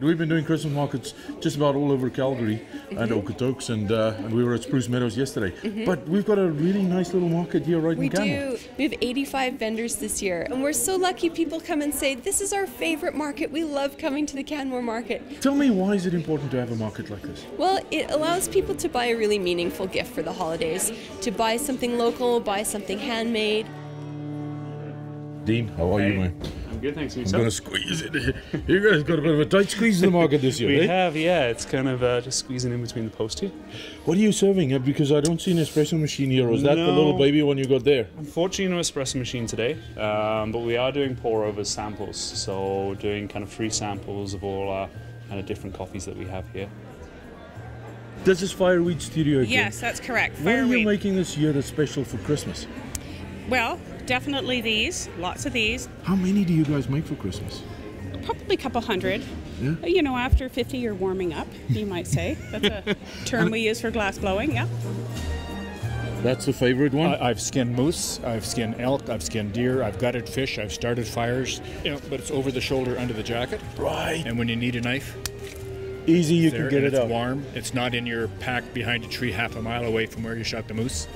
We've been doing Christmas markets just about all over Calgary and Okotoks, and, uh, and we were at Spruce Meadows yesterday. But we've got a really nice little market here right We in Canmore. do. We have 85 vendors this year, and we're so lucky people come and say, This is our favorite market. We love coming to the Canmore market. Tell me, why is it important to have a market like this? Well, it allows people to buy a really meaningful gift for the holidays, to buy something local, buy something handmade. Dean, how are you, man? I'm good, thanks. I'm going to squeeze it. You guys got a bit of a tight squeeze in the market this year, We eh? have, yeah. It's kind of uh, just squeezing in between the posts here. What are you serving? Uh, Because I don't see an espresso machine here. Was that the little baby one you got there? Unfortunately, no espresso machine today, um, but we are doing pour over samples. So doing kind of free samples of all our kind of different coffees that we have here. This is Fireweed Studio. again. Yes, that's correct. What are you making this year that's special for Christmas? Well, definitely these. Lots of these. How many do you guys make for Christmas? Probably a couple hundred. Yeah. You know, after 50, you're warming up, you might say. That's a term we use for glass blowing, yeah. That's the favorite one. I, I've skinned moose, I've skinned elk, I've skinned deer, I've gutted fish, I've started fires, you know, but it's over the shoulder under the jacket. right. And when you need a knife, Easy, you there, can get and it it's out. warm. It's not in your pack behind a tree half a mile away from where you shot the moose.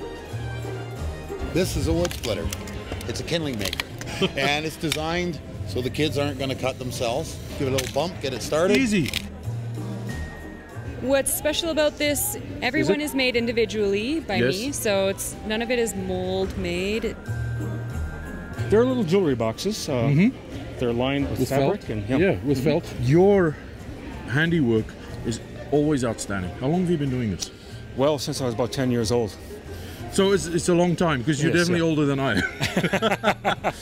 This is a wood splitter. It's a kindling maker. and it's designed so the kids aren't going to cut themselves. Give it a little bump, get it started. Easy. What's special about this, everyone is made individually by Yes. me, so it's none of it is mold made. They're little jewelry boxes. Uh, They're lined with, With fabric. felt? And, yeah, with felt. Your handiwork is always outstanding. How long have you been doing this? Well, since I was about 10 years old. So it's, it's a long time because you're Yes, definitely yeah. older than I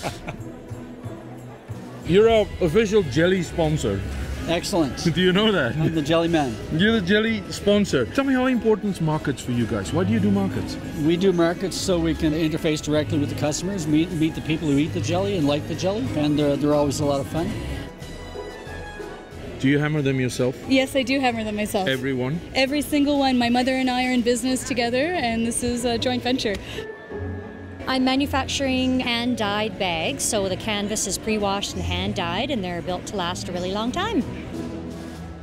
you're our official jelly sponsor. Excellent. Do you know that? I'm the jelly man. You're the jelly sponsor. Tell me how important is markets for you guys. Why do you do markets? We do markets so we can interface directly with the customers, meet meet the people who eat the jelly and like the jelly, and uh, they're always a lot of fun. Do you hammer them yourself? Yes, I do hammer them myself. Everyone? Every single one. My mother and I are in business together, and this is a joint venture. I'm manufacturing hand dyed bags, so the canvas is pre washed and hand dyed, and they're built to last a really long time.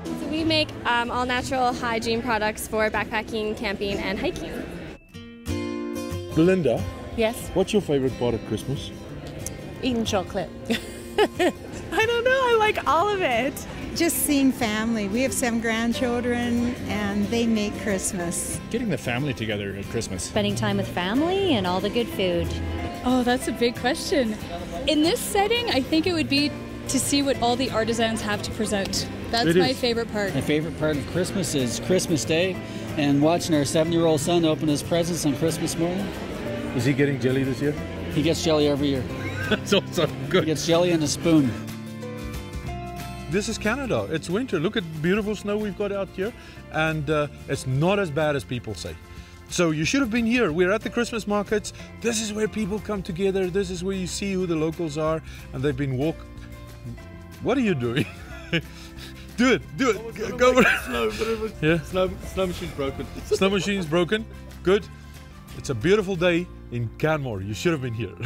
So we make um, all natural hygiene products for backpacking, camping, and hiking. Belinda, Yes, what's your favorite part of Christmas? eating chocolate. I don't know. I like all of it. Just seeing family. We have seven grandchildren and they make Christmas. Getting the family together at Christmas. Spending time with family and all the good food. Oh, that's a big question. In this setting, I think it would be to see what all the artisans have to present. That's my favorite part. My favorite part of Christmas is Christmas Day, and watching our seven-year-old son open his presents on Christmas morning. Is he getting jelly this year? He gets jelly every year. That's also He gets jelly in a spoon. This is Canada. It's winter. Look at beautiful snow we've got out here. And uh, it's not as bad as people say. So you should have been here. We're at the Christmas markets. This is where people come together. This is where you see who the locals are. And they've been walk. What are you doing? do it. Do it. Go- over. Snow, but it was, Yeah. snow, snow machine's broken. Snow machine's broken. Good. It's a beautiful day in Canmore. You should have been here.